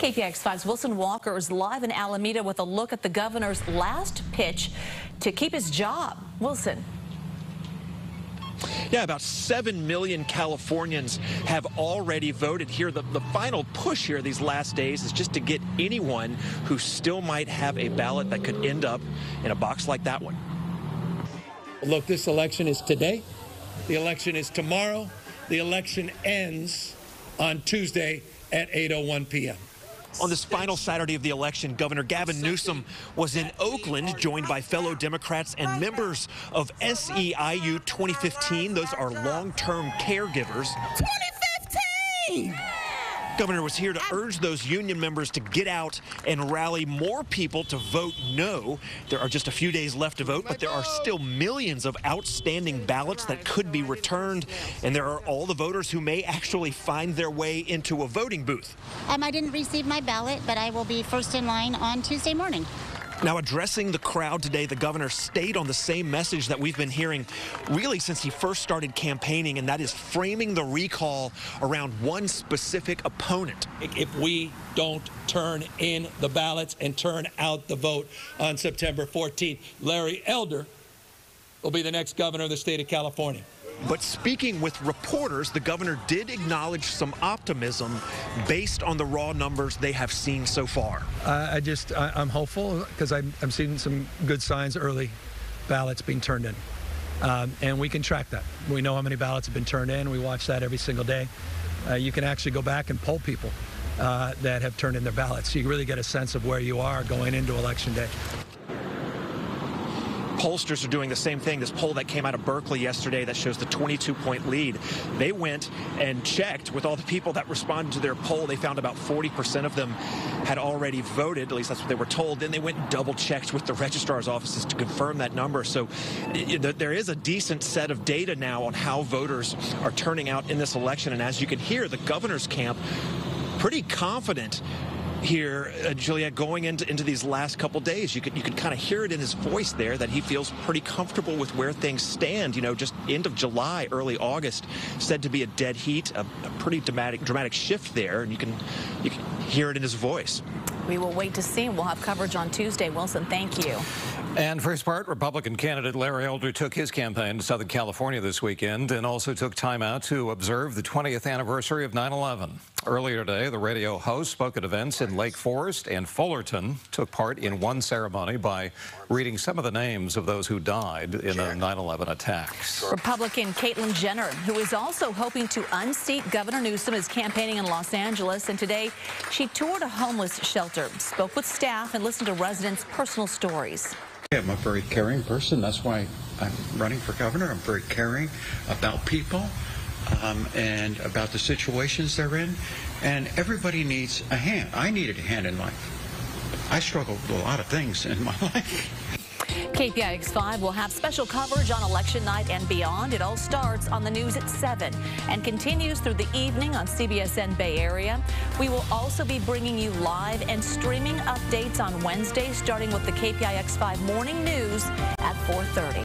KPIX5's Wilson Walker is live in Alameda with a look at the governor's last pitch to keep his job. Wilson. Yeah, about 7 million Californians have already voted here. The, the final push here these last days is just to get anyone who still might have a ballot that could end up in a box like that one. Look, this election is today. The election is tomorrow. The election ends on Tuesday at 8.01 p.m. On this final Saturday of the election, Governor Gavin Newsom was in Oakland, joined by fellow Democrats and members of SEIU 2015. Those are long-term caregivers. 2015! Governor was here to urge those union members to get out and rally more people to vote no. There are just a few days left to vote, but there are still millions of outstanding ballots that could be returned, and there are all the voters who may actually find their way into a voting booth. Um, I didn't receive my ballot, but I will be first in line on Tuesday morning. Now, addressing the crowd today, the governor stayed on the same message that we've been hearing really since he first started campaigning, and that is framing the recall around one specific opponent. If we don't turn in the ballots and turn out the vote on September 14th, Larry Elder will be the next governor of the state of California. But speaking with reporters, the governor did acknowledge some optimism based on the raw numbers they have seen so far. Uh, I just, I, am hopeful because I'm, I'm seeing some good signs early ballots being turned in. Um, and we can track that. We know how many ballots have been turned in. We watch that every single day. Uh, you can actually go back and poll people uh, that have turned in their ballots. So you really get a sense of where you are going into Election Day pollsters are doing the same thing. This poll that came out of Berkeley yesterday that shows the 22-point lead, they went and checked with all the people that responded to their poll. They found about 40% of them had already voted. At least that's what they were told. Then they went and double-checked with the registrar's offices to confirm that number. So there is a decent set of data now on how voters are turning out in this election. And as you can hear, the governor's camp pretty confident here, uh, Juliette, going into, into these last couple days. You could you could kind of hear it in his voice there that he feels pretty comfortable with where things stand. You know, just end of July, early August, said to be a dead heat, a, a pretty dramatic dramatic shift there, and you can you can hear it in his voice. We will wait to see. We'll have coverage on Tuesday. Wilson, thank you. And first part, Republican candidate Larry Elder took his campaign to Southern California this weekend and also took time out to observe the 20th anniversary of 9-11. Earlier today, the radio host spoke at events in Lake Forest and Fullerton, took part in one ceremony by reading some of the names of those who died in the 9-11 attacks. Republican Caitlyn Jenner, who is also hoping to unseat Governor Newsom, is campaigning in Los Angeles, and today she toured a homeless shelter, spoke with staff, and listened to residents' personal stories. I'm a very caring person. That's why I'm running for governor. I'm very caring about people um, and about the situations they're in. And everybody needs a hand. I needed a hand in life. I struggled with a lot of things in my life. KPIX5 will have special coverage on election night and beyond. It all starts on the news at 7 and continues through the evening on CBSN Bay Area. We will also be bringing you live and streaming updates on Wednesday, starting with the KPIX5 Morning News at 4.30.